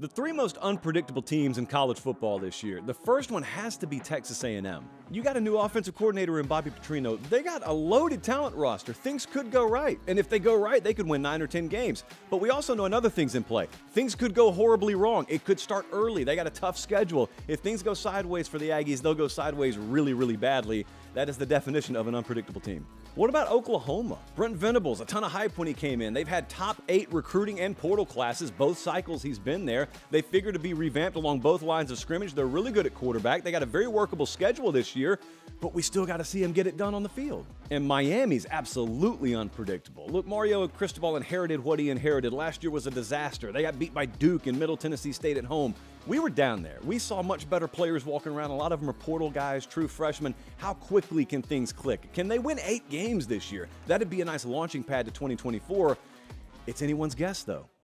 The three most unpredictable teams in college football this year. The first one has to be Texas A&M. You got a new offensive coordinator in Bobby Petrino. They got a loaded talent roster. Things could go right. And if they go right, they could win 9 or 10 games. But we also know another thing's in play. Things could go horribly wrong. It could start early. They got a tough schedule. If things go sideways for the Aggies, they'll go sideways really, really badly. That is the definition of an unpredictable team. What about Oklahoma? Brent Venables, a ton of hype when he came in. They've had top eight recruiting and portal classes both cycles he's been there. They figure to be revamped along both lines of scrimmage. They're really good at quarterback. They got a very workable schedule this year, but we still got to see them get it done on the field. And Miami's absolutely unpredictable. Look, Mario Cristobal inherited what he inherited. Last year was a disaster. They got beat by Duke and Middle Tennessee State at home. We were down there. We saw much better players walking around. A lot of them are portal guys, true freshmen. How quickly can things click? Can they win eight games this year? That'd be a nice launching pad to 2024. It's anyone's guess, though.